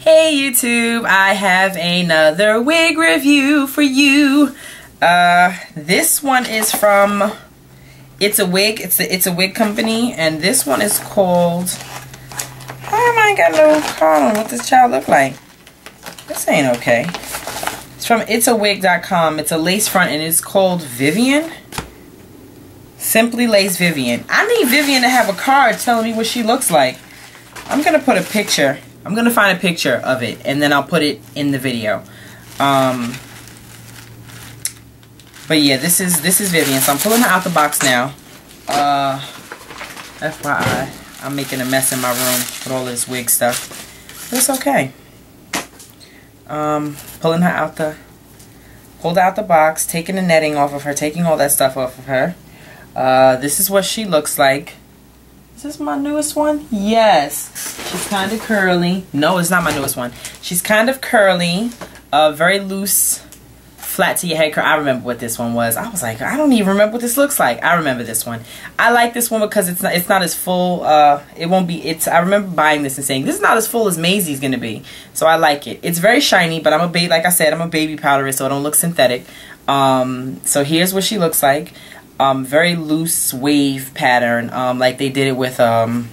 Hey YouTube, I have another wig review for you. Uh, this one is from It's a Wig. It's a, it's a wig company, and this one is called. Am I got no what this child look like? This ain't okay. It's from itsawig.com. It's a lace front, and it's called Vivian. Simply Lace Vivian. I need Vivian to have a card telling me what she looks like. I'm gonna put a picture I'm gonna find a picture of it and then I'll put it in the video. Um, but yeah, this is this is Vivian. So I'm pulling her out the box now. Uh, FYI, I'm making a mess in my room with all this wig stuff. But it's okay. Um, pulling her out the pulled out the box, taking the netting off of her, taking all that stuff off of her. Uh, this is what she looks like. Is this my newest one? Yes. She's kind of curly. No, it's not my newest one. She's kind of curly, uh, very loose, flat to your head curl. I remember what this one was. I was like, I don't even remember what this looks like. I remember this one. I like this one because it's not it's not as full. Uh, it won't be. It's. I remember buying this and saying this is not as full as Maisie's gonna be. So I like it. It's very shiny, but I'm a baby. Like I said, I'm a baby powderist, so it don't look synthetic. Um, so here's what she looks like um, very loose wave pattern, um, like they did it with um,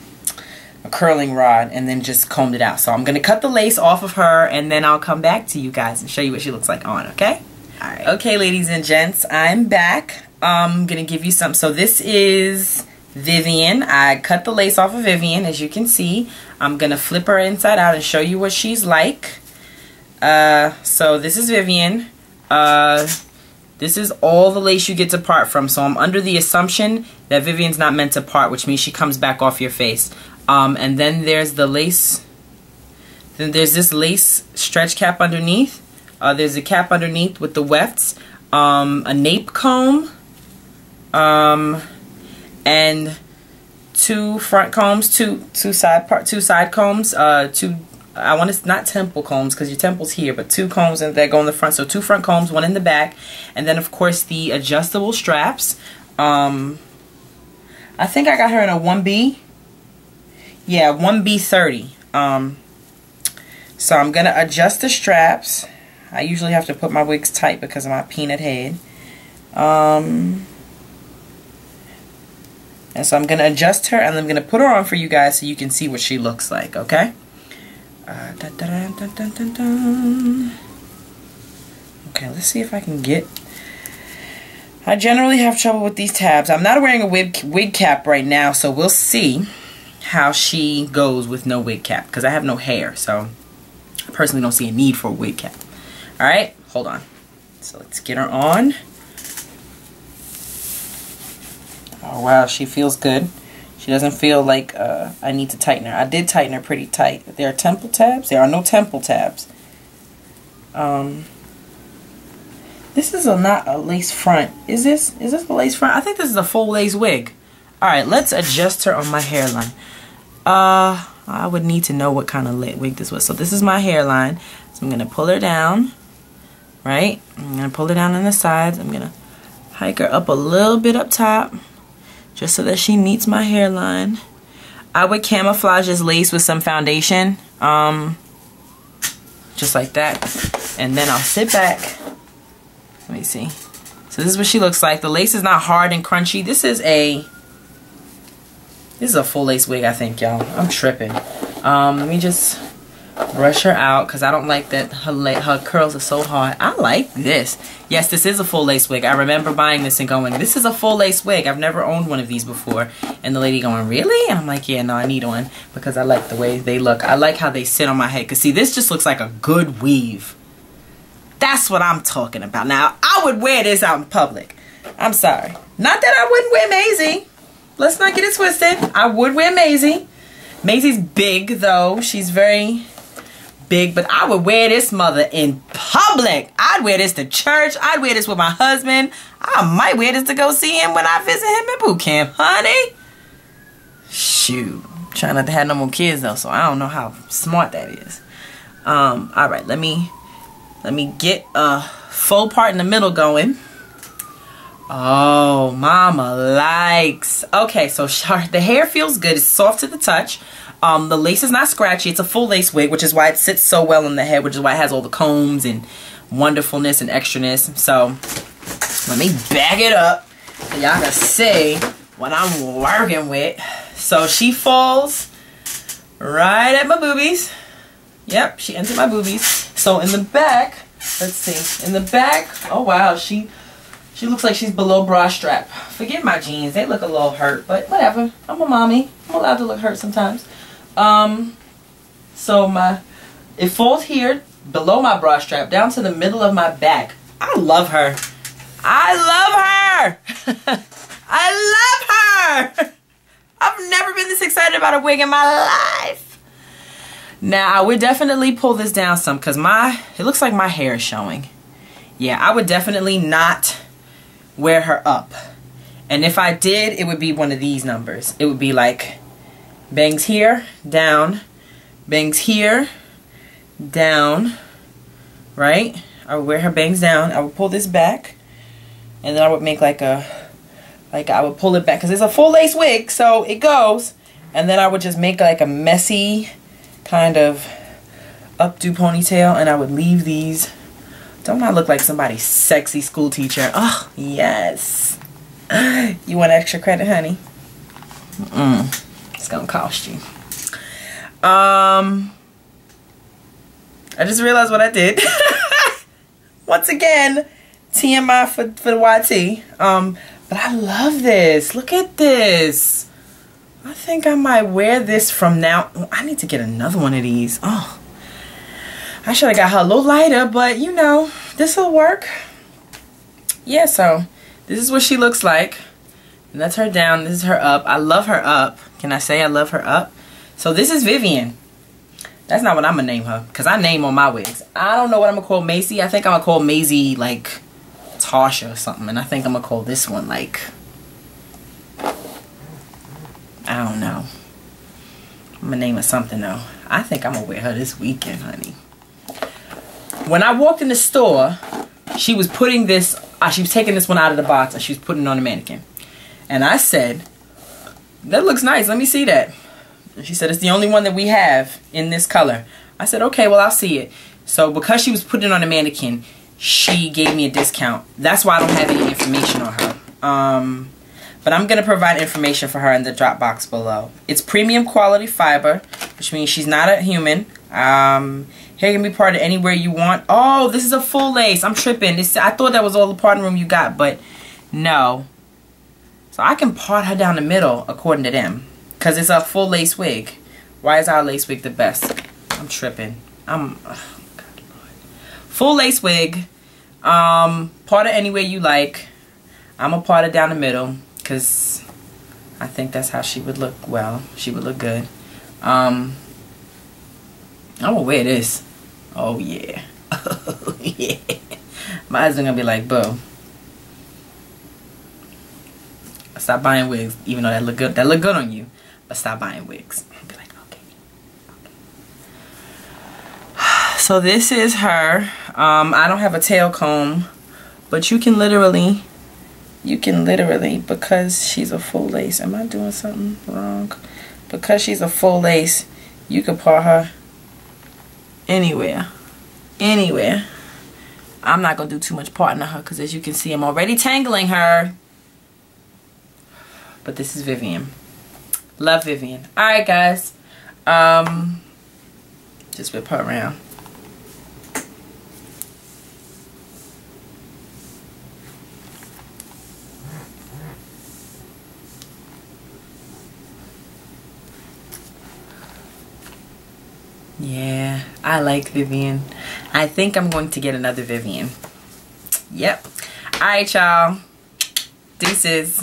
a curling rod and then just combed it out. So I'm going to cut the lace off of her and then I'll come back to you guys and show you what she looks like on, okay? All right. Okay, ladies and gents, I'm back. I'm going to give you some. So this is Vivian. I cut the lace off of Vivian, as you can see. I'm going to flip her inside out and show you what she's like. Uh, so this is Vivian. Uh, this is all the lace you get to part from. So I'm under the assumption that Vivian's not meant to part, which means she comes back off your face. Um, and then there's the lace. Then there's this lace stretch cap underneath. Uh, there's a cap underneath with the wefts. Um, a nape comb. Um, and two front combs, two two side part, two side combs, uh, two I want to not temple combs because your temple's here, but two combs and that go in the front. So two front combs, one in the back, and then of course the adjustable straps. Um, I think I got her in a 1B. Yeah, 1B30. Um, so I'm gonna adjust the straps. I usually have to put my wigs tight because of my peanut head. Um, and so I'm gonna adjust her and I'm gonna put her on for you guys so you can see what she looks like. Okay. Uh, okay, let's see if I can get... I generally have trouble with these tabs. I'm not wearing a wig, wig cap right now, so we'll see how she goes with no wig cap. Because I have no hair, so I personally don't see a need for a wig cap. Alright, hold on. So let's get her on. Oh wow, she feels good. She doesn't feel like uh, I need to tighten her. I did tighten her pretty tight. There are temple tabs. There are no temple tabs. Um, this is a not a lace front. Is this? Is this a lace front? I think this is a full lace wig. All right, let's adjust her on my hairline. Uh, I would need to know what kind of wig this was. So this is my hairline. So I'm gonna pull her down. Right. I'm gonna pull her down on the sides. I'm gonna hike her up a little bit up top just so that she meets my hairline. I would camouflage this lace with some foundation, um, just like that. And then I'll sit back. Let me see. So this is what she looks like. The lace is not hard and crunchy. This is a, this is a full lace wig, I think, y'all. I'm tripping. Um, let me just brush her out because I don't like that her, her curls are so hard. I like this. Yes, this is a full lace wig. I remember buying this and going, this is a full lace wig. I've never owned one of these before. And the lady going, really? And I'm like, yeah, no, I need one because I like the way they look. I like how they sit on my head because see, this just looks like a good weave. That's what I'm talking about. Now, I would wear this out in public. I'm sorry. Not that I wouldn't wear Maisie. Let's not get it twisted. I would wear Maisie. Maisie's big, though. She's very big, but I would wear this mother in public. I'd wear this to church. I'd wear this with my husband. I might wear this to go see him when I visit him at boot camp, honey. Shoot. Trying not to have no more kids though, so I don't know how smart that is. Um, all right, let me let me get a full part in the middle going. Oh, mama likes. Okay, so the hair feels good. It's soft to the touch. Um, the lace is not scratchy. It's a full lace wig, which is why it sits so well in the head, which is why it has all the combs and wonderfulness and extraness. So let me bag it up so y'all can see what I'm working with. So she falls right at my boobies. Yep, she entered my boobies. So in the back, let's see. In the back, oh wow, she she looks like she's below bra strap. Forget my jeans. They look a little hurt, but whatever. I'm a mommy. I'm allowed to look hurt sometimes. Um, so my, it falls here below my bra strap down to the middle of my back. I love her. I love her. I love her. I've never been this excited about a wig in my life. Now, I would definitely pull this down some because my, it looks like my hair is showing. Yeah, I would definitely not wear her up. And if I did, it would be one of these numbers. It would be like bangs here, down, bangs here, down, right? I would wear her bangs down. I would pull this back, and then I would make like a, like I would pull it back because it's a full lace wig, so it goes. And then I would just make like a messy kind of updo ponytail, and I would leave these. Don't I look like somebody's sexy school teacher? Oh, yes. You want extra credit, honey? Mm it's gonna cost you. Um, I just realized what I did. Once again, TMI for, for the YT. Um, but I love this. Look at this. I think I might wear this from now. I need to get another one of these. Oh, I should have got her a little lighter, but you know, this will work. Yeah, so this is what she looks like. And that's her down. This is her up. I love her up. Can I say I love her up? So this is Vivian. That's not what I'm going to name her. Because I name on my wigs. I don't know what I'm going to call Maisie. I think I'm going to call Maisie like Tasha or something. And I think I'm going to call this one like... I don't know. I'm going to name her something though. I think I'm going to wear her this weekend, honey. When I walked in the store, she was putting this... Uh, she was taking this one out of the box and she was putting it on the mannequin. And I said, that looks nice. Let me see that. And she said, it's the only one that we have in this color. I said, okay, well, I'll see it. So because she was putting it on a mannequin, she gave me a discount. That's why I don't have any information on her. Um, but I'm going to provide information for her in the drop box below. It's premium quality fiber, which means she's not a human. Um, hair can be parted anywhere you want. Oh, this is a full lace. I'm tripping. This, I thought that was all the parting room you got, but no. So I can part her down the middle according to them. Because it's a full lace wig. Why is our lace wig the best? I'm tripping. I'm... Oh God, full lace wig. Um, part it any way you like. I'm going to part it down the middle. Because I think that's how she would look well. She would look good. Um, I'm going to wear this. Oh, yeah. Oh, yeah. My husband to be like, boo. Stop buying wigs, even though that look good. That look good on you, but stop buying wigs. Be like, okay. okay. So this is her. Um, I don't have a tail comb, but you can literally, you can literally, because she's a full lace. Am I doing something wrong? Because she's a full lace, you can part her anywhere, anywhere. I'm not to do too much parting of her because as you can see, I'm already tangling her. But this is Vivian. Love Vivian. Alright, guys. Um, just whip her around. Yeah, I like Vivian. I think I'm going to get another Vivian. Yep. Alright, y'all. Deuces.